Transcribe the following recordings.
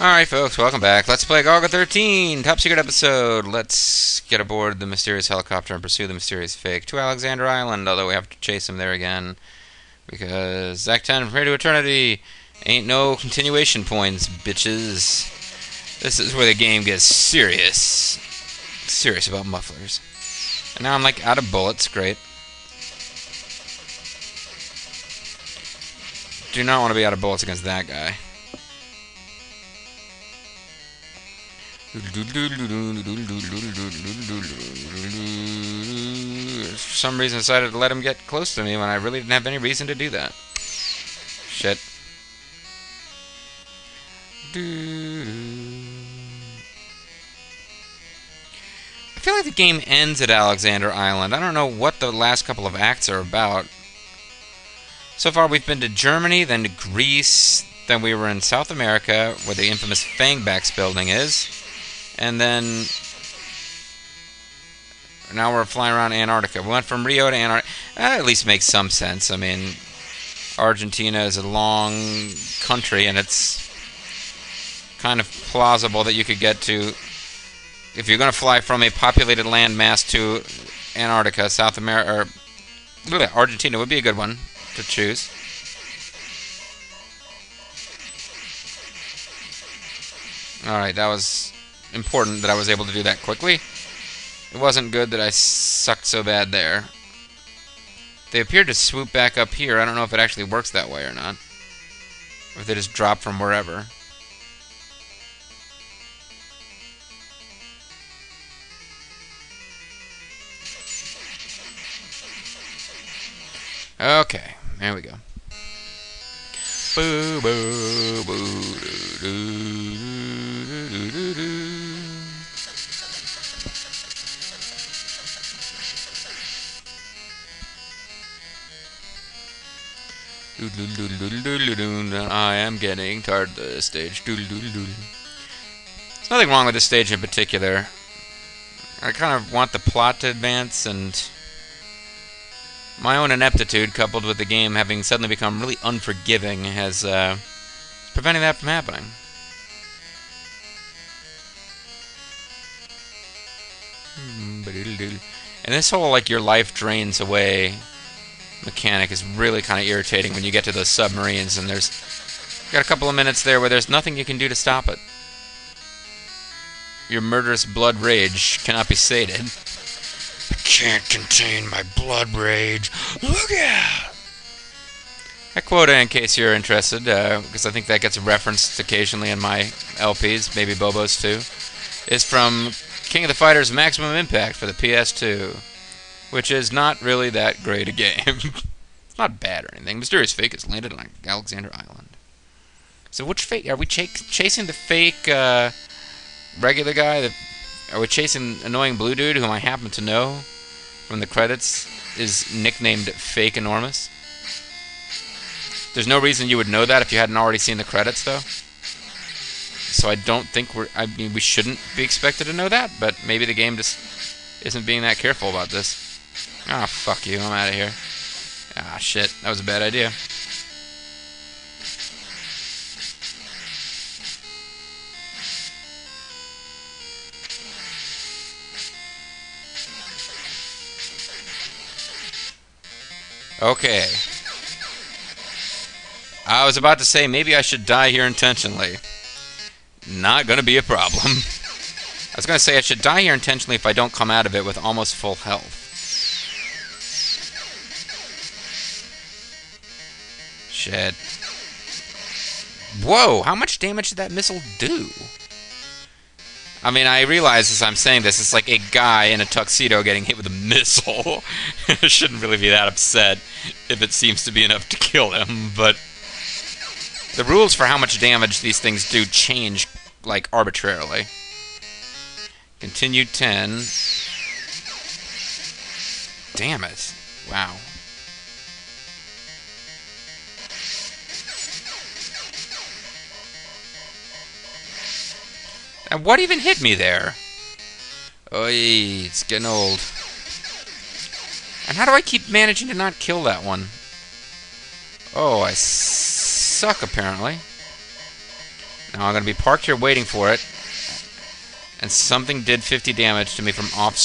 Alright, folks, welcome back. Let's play Golgo 13, top secret episode. Let's get aboard the mysterious helicopter and pursue the mysterious fake to Alexander Island, although we have to chase him there again. Because Act 10, Prepare to Eternity, ain't no continuation points, bitches. This is where the game gets serious. Serious about mufflers. And now I'm like out of bullets, great. Do not want to be out of bullets against that guy. For some reason, decided to let him get close to me when I really didn't have any reason to do that. Shit. I feel like the game ends at Alexander Island. I don't know what the last couple of acts are about. So far, we've been to Germany, then to Greece, then we were in South America, where the infamous Fangbacks building is. And then now we're flying around Antarctica. We went from Rio to Antarctica. That at least makes some sense. I mean, Argentina is a long country, and it's kind of plausible that you could get to. If you're going to fly from a populated landmass to Antarctica, South America, or Argentina would be a good one to choose. Alright, that was important that I was able to do that quickly. It wasn't good that I sucked so bad there. They appear to swoop back up here. I don't know if it actually works that way or not. Or if they just drop from wherever. Okay, there we go. Boo, boo, boo, doo, doo, I am getting tired of this stage. There's nothing wrong with this stage in particular. I kind of want the plot to advance and my own ineptitude coupled with the game having suddenly become really unforgiving has uh, preventing that from happening. And this whole like your life drains away mechanic is really kind of irritating when you get to those submarines and there's got a couple of minutes there where there's nothing you can do to stop it. Your murderous blood rage cannot be sated. I can't contain my blood rage. Look out! That quota, in case you're interested, uh, because I think that gets referenced occasionally in my LPs, maybe Bobo's too, is from King of the Fighters Maximum Impact for the PS2 which is not really that great a game. it's not bad or anything. Mysterious Fake has landed on Alexander Island. So which fake are we ch- chasing? The fake uh, regular guy? That, are we chasing annoying blue dude whom I happen to know from the credits is nicknamed Fake Enormous? There's no reason you would know that if you hadn't already seen the credits, though. So I don't think we're. I mean, we shouldn't be expected to know that, but maybe the game just isn't being that careful about this. Ah, oh, fuck you. I'm out of here. Ah, shit. That was a bad idea. Okay. I was about to say maybe I should die here intentionally. Not gonna be a problem. I was gonna say I should die here intentionally if I don't come out of it with almost full health. Shit. Whoa, how much damage did that missile do? I mean, I realize as I'm saying this, it's like a guy in a tuxedo getting hit with a missile. Shouldn't really be that upset if it seems to be enough to kill him, but the rules for how much damage these things do change, like, arbitrarily. Continue 10. Damn it. Wow. And what even hit me there? Oy, it's getting old. And how do I keep managing to not kill that one? Oh, I suck, apparently. Now I'm going to be parked here waiting for it. And something did 50 damage to me from off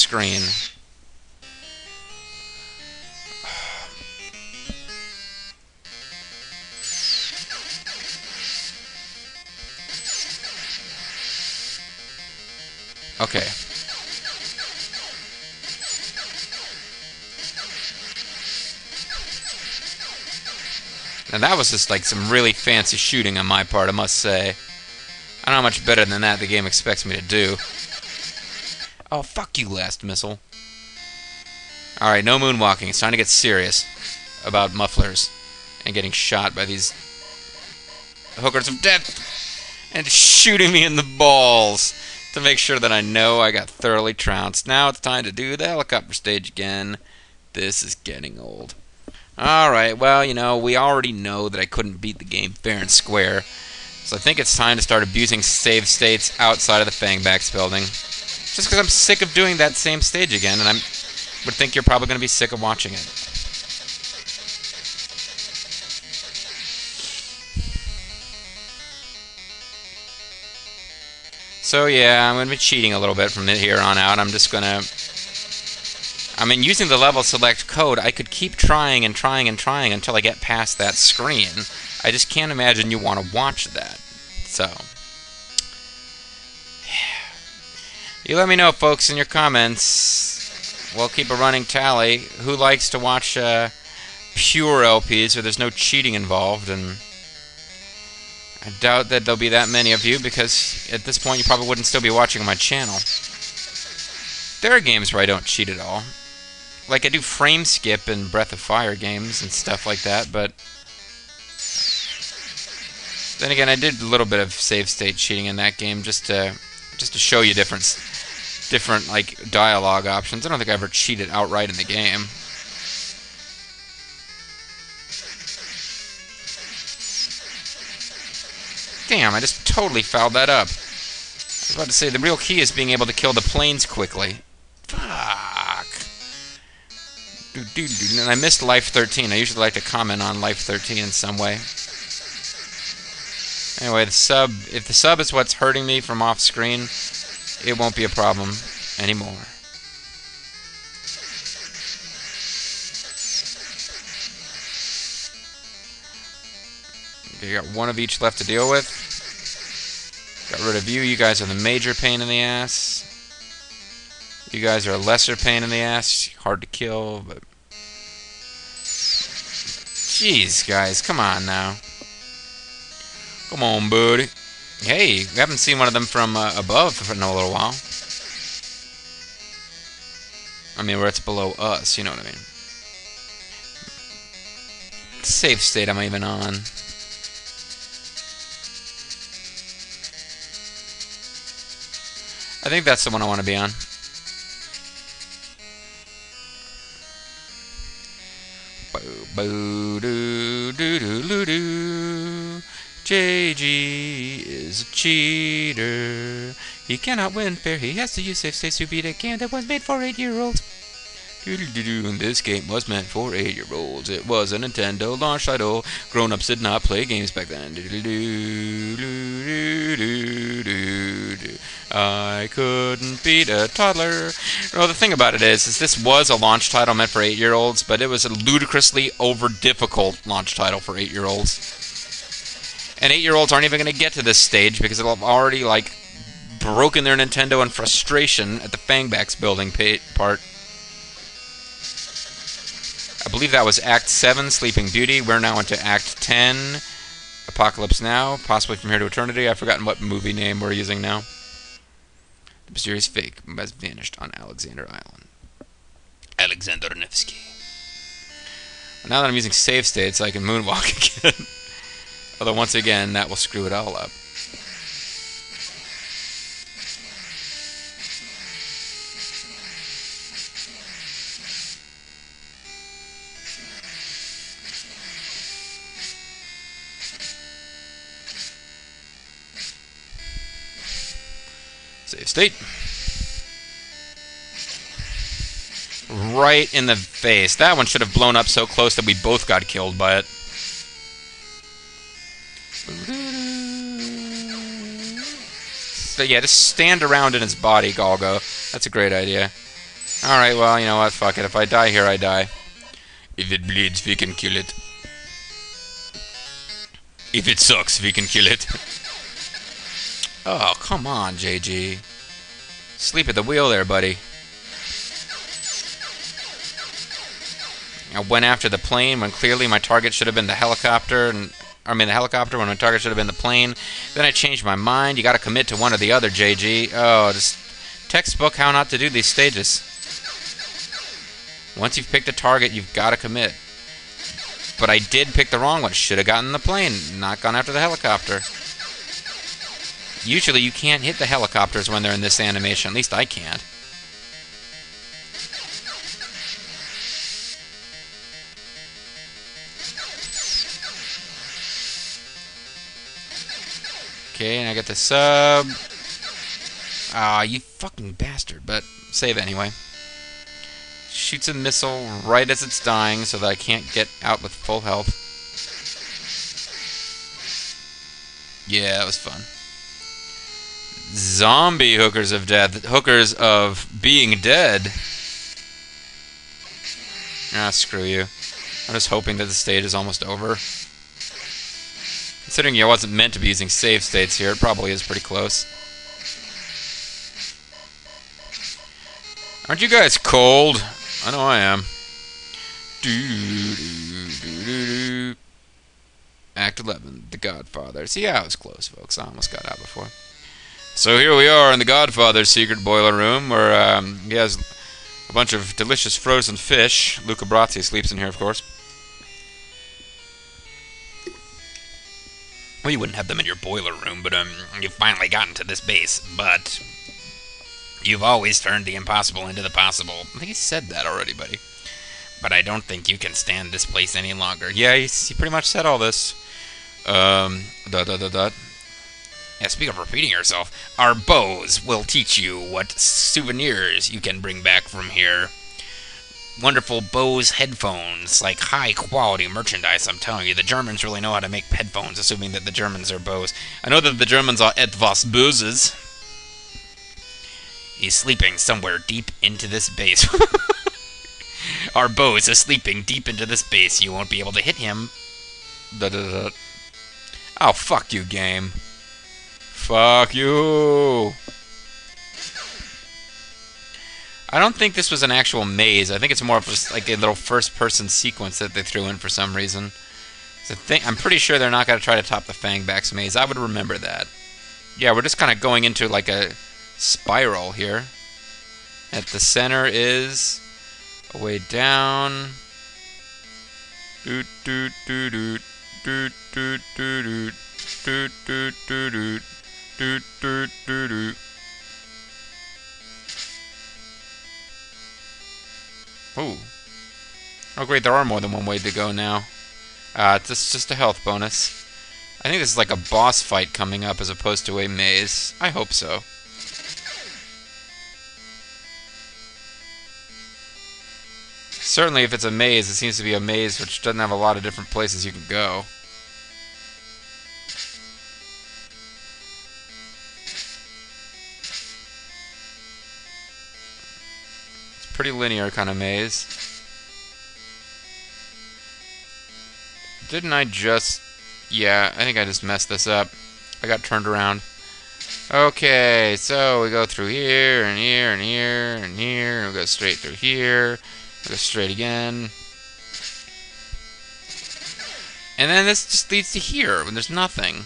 Okay. Now that was just like some really fancy shooting on my part, I must say. I don't know how much better than that the game expects me to do. Oh, fuck you, last missile. Alright, no moonwalking. It's time to get serious about mufflers and getting shot by these hookers of death and shooting me in the balls to make sure that I know I got thoroughly trounced. Now it's time to do the helicopter stage again. This is getting old. Alright, well, you know, we already know that I couldn't beat the game fair and square. So I think it's time to start abusing save states outside of the Fangbacks building. Just because I'm sick of doing that same stage again, and I would think you're probably going to be sick of watching it. So yeah, I'm going to be cheating a little bit from here on out. I'm just going to I mean, using the level select code, I could keep trying and trying and trying until I get past that screen. I just can't imagine you want to watch that. So, you let me know, folks, in your comments. We'll keep a running tally. Who likes to watch uh, pure LPs where there's no cheating involved? And I doubt that there'll be that many of you because at this point you probably wouldn't still be watching my channel. There are games where I don't cheat at all like I do frame skip in Breath of Fire games and stuff like that, but then again, I did a little bit of save state cheating in that game just to just to show you different different like dialogue options. I don't think I ever cheated outright in the game. Damn, I just totally fouled that up. I was about to say, the real key is being able to kill the planes quickly. Fuck. And I missed Life 13. I usually like to comment on Life 13 in some way. Anyway, the sub, if the sub is what's hurting me from off screen, it won't be a problem anymore. Okay, got one of each left to deal with. Got rid of you. You guys are the major pain in the ass. You guys are a lesser pain in the ass. Hard to kill, but... Jeez, guys. Come on now. Come on, buddy. Hey, we haven't seen one of them from uh, above for a little while. I mean, where it's below us, you know what I mean. Save state I'm even on. I think that's the one I want to be on. JG is a cheater. He cannot win fair. He has to use save states to beat a game that was made for eight-year-olds. This game was meant for eight-year-olds. It was a Nintendo launch title. Grown-ups did not play games back then. I couldn't beat a toddler. Well, the thing about it is, is this was a launch title meant for eight-year-olds, but it was a ludicrously over-difficult launch title for eight-year-olds. And eight-year-olds aren't even going to get to this stage because they'll have already like broken their Nintendo in frustration at the Fangbacks building part. I believe that was Act 7, Sleeping Beauty. We're now into Act 10, Apocalypse Now, possibly From Here to Eternity. I've forgotten what movie name we're using now. The mysterious fake has vanished on Alexander Island. Alexander Nevsky. Now that I'm using save states, I can moonwalk again. Although, once again, that will screw it all up. State. Right in the face. That one should have blown up so close that we both got killed by it. st- yeah, just stand around in his body, Golgo. That's a great idea. Alright, well, you know what? Fuck it. If I die here, I die. If it bleeds, we can kill it. If it sucks, we can kill it. oh, come on, JG. Sleep at the wheel there, buddy. I went after the plane when clearly my target should have been the helicopter, and I mean the helicopter when my target should have been the plane. Then I changed my mind. You got to commit to one or the other, JG. Oh, just textbook how not to do these stages. Once you've picked a target, you've got to commit. But I did pick the wrong one. Should have gotten the plane, not gone after the helicopter. Usually you can't hit the helicopters when they're in this animation. At least I can't. Okay, and I get the sub. Ah, you fucking bastard. But save anyway. Shoots a missile right as it's dying so that I can't get out with full health. Yeah, that was fun. Zombie hookers of death. Hookers of being dead. Ah, screw you. I'm just hoping that the stage is almost over. Considering I wasn't meant to be using save states here, it probably is pretty close. Aren't you guys cold? I know I am. Do, do, do, Act 11, The Godfather. See, yeah, I was close, folks. I almost got out before. So here we are in The Godfather's secret boiler room, where um, he has a bunch of delicious frozen fish. Luca Brasi sleeps in here, of course. Well, you wouldn't have them in your boiler room, but um, you've finally gotten to this base. But you've always turned the impossible into the possible. I think he said that already, buddy. But I don't think you can stand this place any longer. Yeah, he, he pretty much said all this. Um, da da da da. Yeah, speak of repeating yourself, our bows will teach you what souvenirs you can bring back from here wonderful Bose headphones, like high quality merchandise. I'm telling you, the Germans really know how to make headphones, assuming that the Germans are Bose. I know that the Germans are etwas Boses. He's sleeping somewhere deep into this base. Our Bose is sleeping deep into this base. You won't be able to hit him. Da -da -da. Oh, fuck you, game. Fuck you. I don't think this was an actual maze. I think it's more of just like a little first-person sequence that they threw in for some reason. So I'm pretty sure they're not going to try to top the Fangbacks maze. I would remember that. Yeah, we're just kind of going into like a spiral here. At the center is a way down. Doot doot doot doot doot doot doot doot doot doot doot doot doot doot doot Ooh. Oh great, there are more than one way to go now. Uh, it's just a health bonus. I think this is like a boss fight coming up as opposed to a maze. I hope so. Certainly if it's a maze, it seems to be a maze which doesn't have a lot of different places you can go. Pretty linear kind of maze. Didn't I just... Yeah, I think I just messed this up. I got turned around. Okay, so we go through here, and here, and here, and here, and we go straight through here. We go straight again. And then this just leads to here, when there's nothing.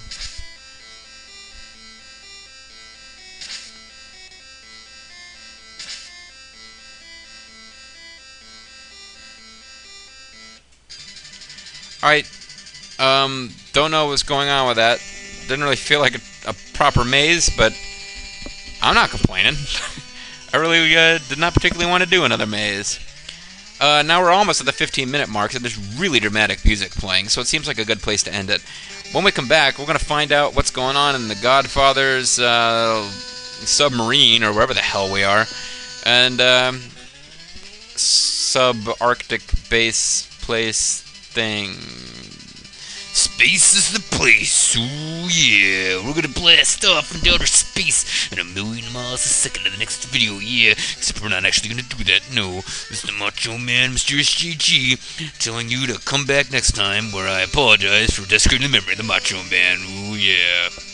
Alright, um, don't know what's going on with that. Didn't really feel like a, a proper maze, but I'm not complaining. I really uh, did not particularly want to do another maze. Uh, now we're almost at the 15 minute mark, so there's really dramatic music playing, so it seems like a good place to end it. When we come back, we're going to find out what's going on in the Godfather's uh, submarine, or wherever the hell we are, and um, subarctic base place thing. Space is the place. Ooh yeah, we're gonna blast off into outer space at a million miles a second in the next video. Yeah, except we're not actually gonna do that. No, this is the Macho Man, Mysterious JG, telling you to come back next time. Where I apologize for desecrating the memory of the Macho Man. Ooh yeah.